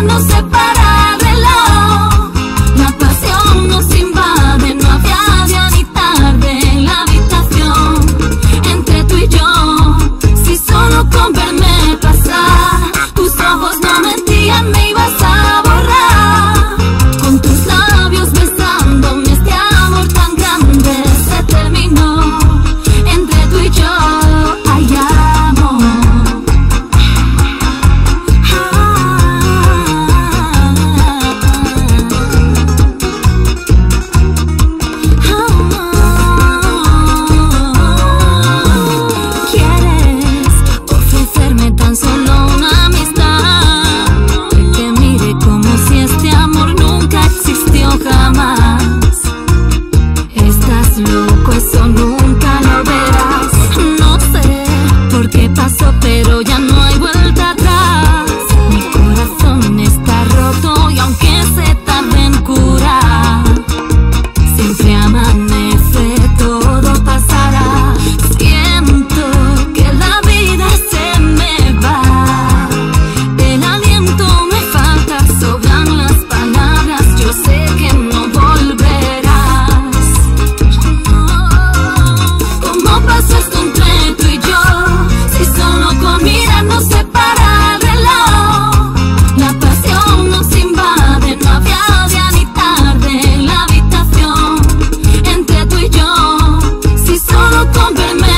pra não separar. tomber